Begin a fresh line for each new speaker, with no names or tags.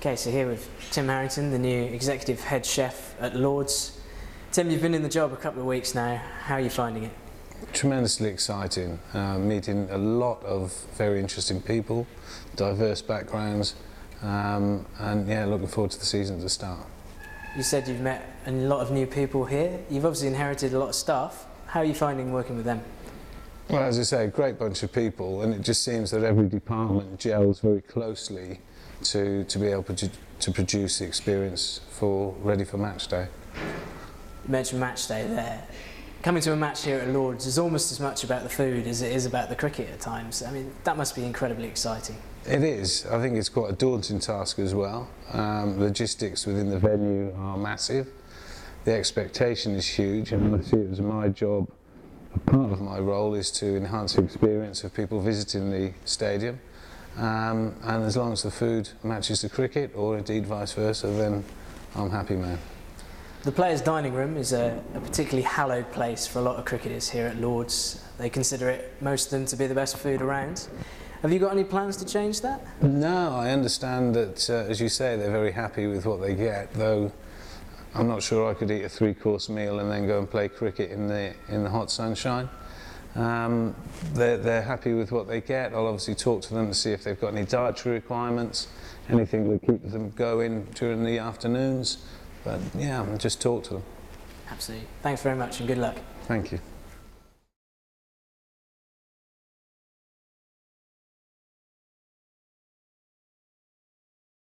Okay, so here with Tim Harrington, the new executive head chef at Lord's. Tim, you've been in the job a couple of weeks now. How are you finding it?
Tremendously exciting, uh, meeting a lot of very interesting people, diverse backgrounds, um, and yeah, looking forward to the season to start.
You said you've met a lot of new people here. You've obviously inherited a lot of staff. How are you finding working with them?
Well, as I say, a great bunch of people, and it just seems that every department gels very closely to, to be able to, to produce the experience for ready for match day.
You mentioned match day there. Coming to a match here at Lord's is almost as much about the food as it is about the cricket at times. I mean, that must be incredibly exciting.
It is. I think it's quite a daunting task as well. Um, logistics within the venue are massive. The expectation is huge, and I see it was my job. Part of my role is to enhance the experience of people visiting the stadium. Um, and as long as the food matches the cricket, or indeed vice versa, then I'm happy man.
The players' dining room is a, a, particularly hallowed place for a lot of cricketers here at Lord's. They consider it, most of them, to be the best food around. Have you got any plans to change that?
No, I understand that, uh, as you say, they're very happy with what they get, though I'm not sure I could eat a three-course meal and then go and play cricket in the, in the hot sunshine. Um, they're, they're happy with what they get. I'll obviously talk to them to see if they've got any dietary requirements, anything that keeps them going during the afternoons. But yeah, just talk to them.
Absolutely. Thanks very much and good luck.
Thank you.